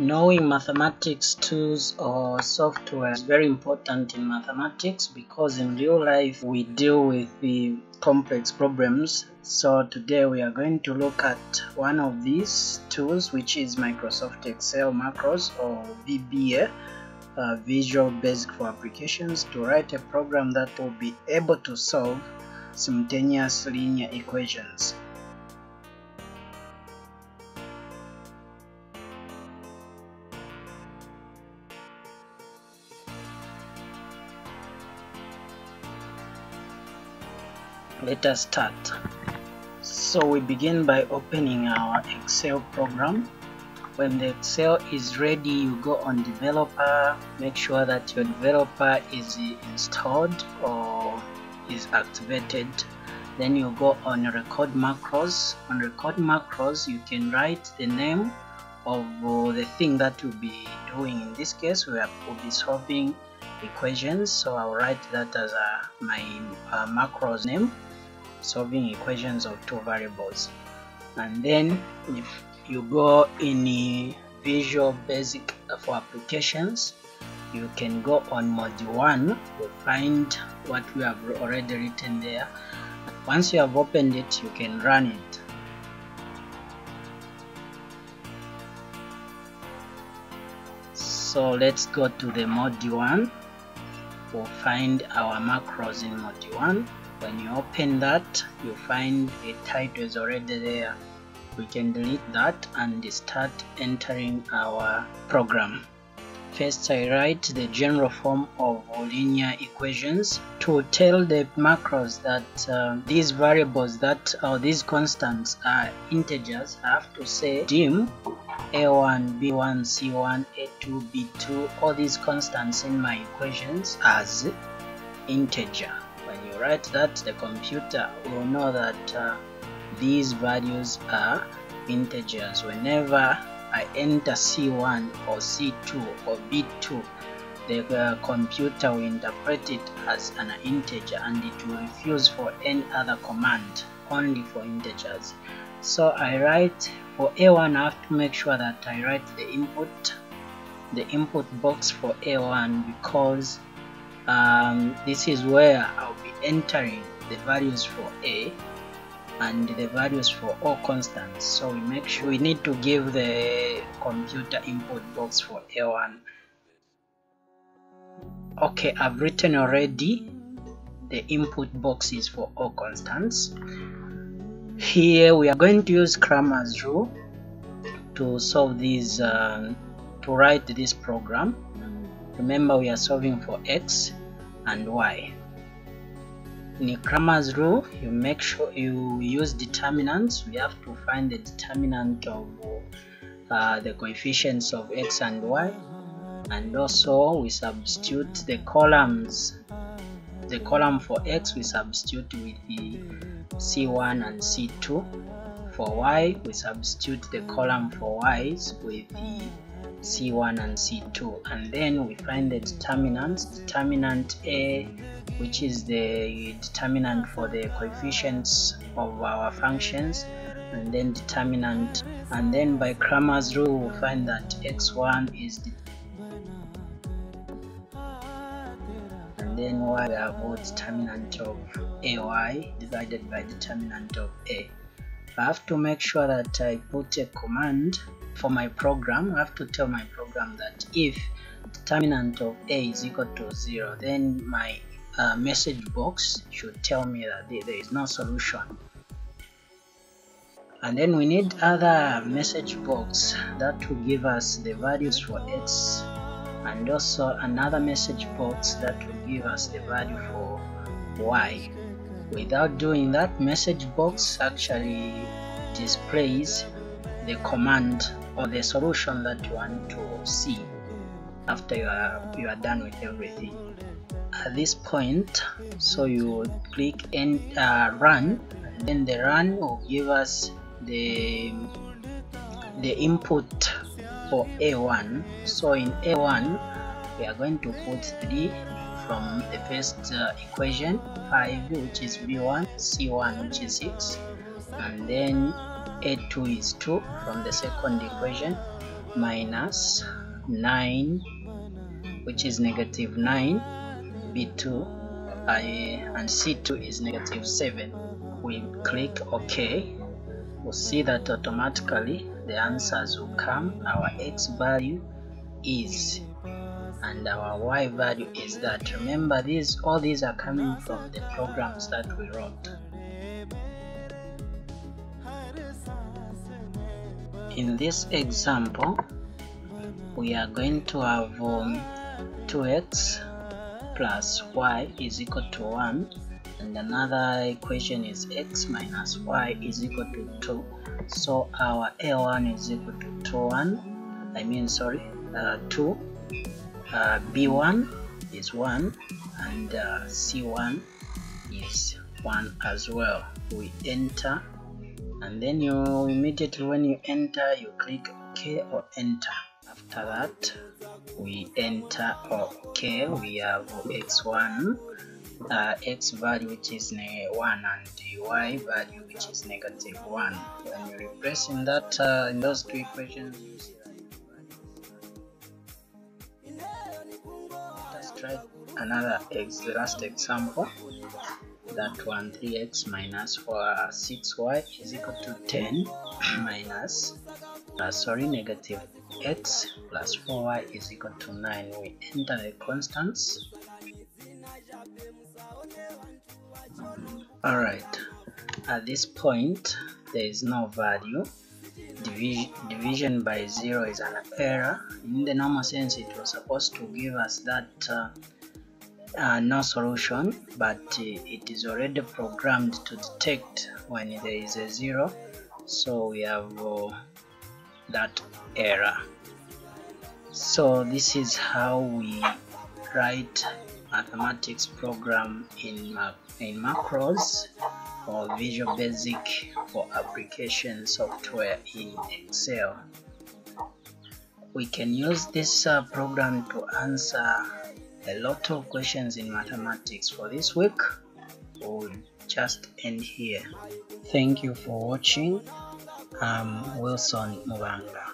Knowing mathematics tools or software is very important in mathematics because in real life we deal with the complex problems. So today we are going to look at one of these tools which is Microsoft Excel macros or VBA. Uh, Visual Basic for Applications to write a program that will be able to solve simultaneous linear equations. Let us start. So we begin by opening our excel program. When the excel is ready you go on developer make sure that your developer is installed or is activated. Then you go on record macros. On record macros you can write the name of the thing that you'll be doing. In this case we will be solving equations. So i'll write that as a, my uh, macros name solving equations of two variables. And then if you go in visual basic for applications you can go on module 1 to find what we have already written there. Once you have opened it you can run it. So let's go to the module 1 we'll find our macros in module 1 when you open that you find a title is already there. We can delete that and start entering our program. First I write the general form of linear equations to tell the macros that uh, these variables that or these constants are integers. I have to say dim a1 b1 c1 a2 b2 all these constants in my equations as integer write that the computer will know that uh, these values are integers. Whenever I enter C1 or C2 or B2 the uh, computer will interpret it as an integer and it will refuse for any other command only for integers. So I write for A1 I have to make sure that I write the input the input box for A1 because um, this is where I'll be entering the values for A and the values for all constants. So we make sure we need to give the computer input box for A1 okay I've written already the input boxes for all constants. Here we are going to use Cramer's rule to solve these um, to write this program remember we are solving for x and y. In Cramer's rule you make sure you use determinants. We have to find the determinant of uh, the coefficients of x and y. And also we substitute the columns the column for x we substitute with the c1 and c2 for y we substitute the column for y's with the c1 and c2 and then we find the determinants determinant a which is the determinant for the coefficients of our functions and then determinant and then by Cramer's rule we we'll find that x1 is the and then y we have determinant of ay divided by determinant of a. I have to make sure that I put a command for my program I have to tell my program that if determinant of a is equal to 0 then my uh, message box should tell me that there is no solution. And then we need other message box that will give us the values for x and also another message box that will give us the value for y. Without doing that message box actually displays the command or the solution that you want to see after you are you are done with everything. At this point so you click and uh, run and then the run will give us the the input for a1 so in a1 we are going to put 3 from the first uh, equation 5 which is b1 c1 which is 6 and then a2 is 2 from the second equation minus 9 which is negative 9 b2 uh, and c2 is negative 7 we click ok. We'll see that automatically the answers will come. Our x value is and our y value is that. Remember these all these are coming from the programs that we wrote in this example we are going to have um, 2x plus y is equal to 1 and another equation is x minus y is equal to 2 so our a1 is equal to 2 1 i mean sorry uh, 2 uh, b1 is 1 and uh, c1 is 1 as well. We enter and then you immediately when you enter you click ok or enter. After that we enter ok. We have x1 uh, x value which is 1 and y value which is negative 1 when you replace in that uh, in those two equations you see let's try another ex last example that one 3x minus 4 6y is equal to 10 minus uh, sorry negative x plus 4y is equal to 9 we enter the constants. All right at this point there is no value. Division division by zero is an error. In the normal sense it was supposed to give us that uh, uh, no solution but uh, it is already programmed to detect when there is a zero. So we have uh, that error. So this is how we write mathematics program in in macros or visual basic for application software in excel. We can use this uh, program to answer a lot of questions in mathematics for this week. We'll just end here. Thank you for watching. I'm wilson mubanga